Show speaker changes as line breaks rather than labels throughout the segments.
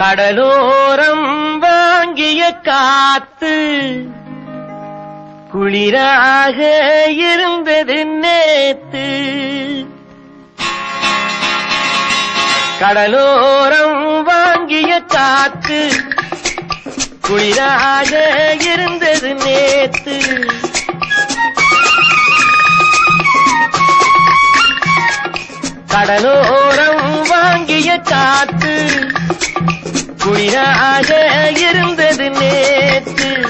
கடலோரம் வாங்கிய காத்து குளிராக இருந்தது நேத்து. கடலோரம் வாங்கிய காத்து குளிராக இருந்தது நேத்து. கடலோரம் வாங்கிய காத்து விழாக இருந்தது நேற்று.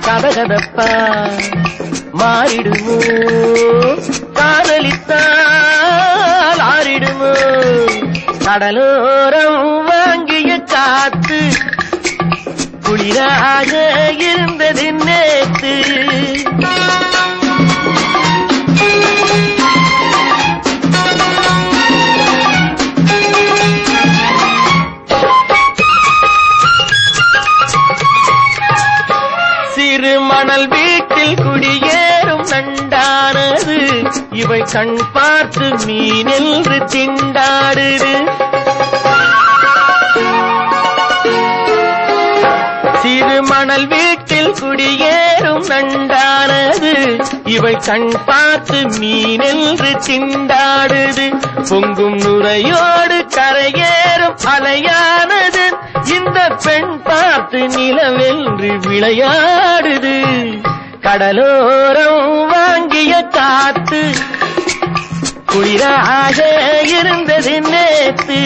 கதகதப்பா மாறிடுமோ? காதலித்தால் ஆறிடுமோ? கடலோரம் வாங்கிய காத்து குளிராக இருந்தது நேற்று. மணல் வீட்டில் குடியேறும் நண்டானது. இவை கண் பார்த்து மீனென்று திண்டாடுது. சிறு மணல் வீட்டில் குடியேறும் நண்டானது. இவை கண் பார்த்து மீனென்று திண்டாடுது. பொங்கும் நுரையோடு கரையேறும் அலையானது. இந்த பெண் பார்த்து நிலவென்று விளையாடுது கடலோரம் வாங்கிய காத்து குளிராக இருந்தது நேத்து.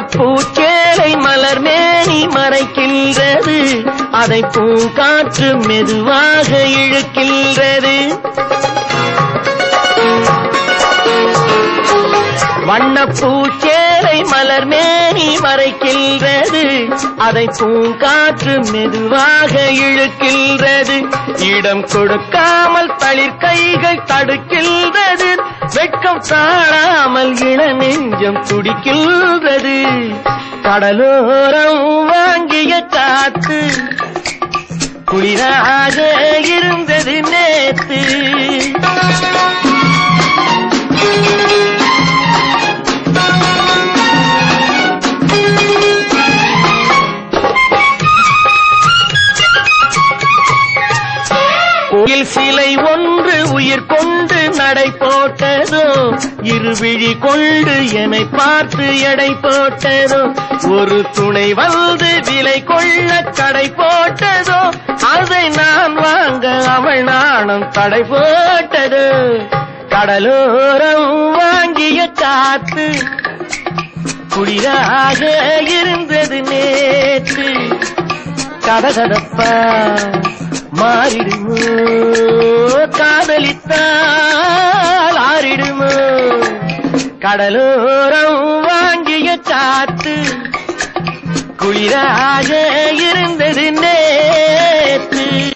பூச்சேலை மலர் மேனி மறைக்கின்றது. அதை பூங்காற்று மெதுவாக இழுக்கின்றது. வண்ண பூச்சே மலர் மேனி மறைக்கின்றது. அதை பூங்காற்று மெதுவாக இழுக்கின்றது. இடம் கொடுக்காமல் தளிர் கைகள் தடுக்கின்றது. வெட்கம் தாழாமல் இள நெஞ்சம் துடிக்கின்றது. கடலோரம் வாங்கிய காத்து குளிராக இருந்தது நேத்து. கோயில் சிலை ஒன்று உயிர் கொண்டு நடை போட்டதோ இருவிழி கொண்டு என்னை பார்த்து எடை போட்டதோ ஒரு துணை வந்து விலை கொள்ள கடை போட்டதோ அதை நான் வாங்க அவள் நாணம் தடை போட்டது. கடலோரம் வாங்கிய காத்து குளிராக இருந்தது நேற்று. கதகதப்பா. மாறிடுமோ? காதலித்தால் ஆறிடுமோ? கடலோரம் வாங்கிய காத்து குளிராக இருந்தது நேற்று.